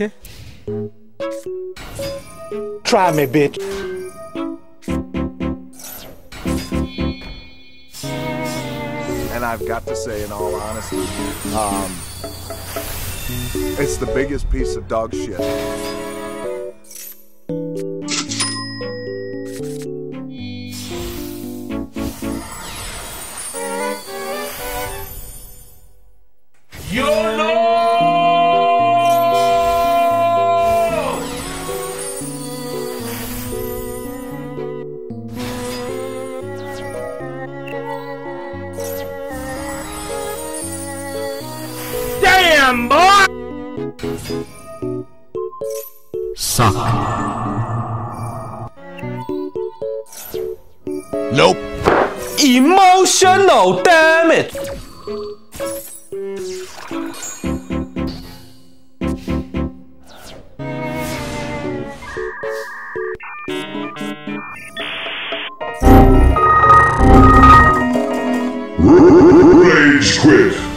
Okay. Try me, bitch. And I've got to say, in all honesty, um, it's the biggest piece of dog shit. Damn, boy! Suck. Nope. Emotional damage. Rage quit.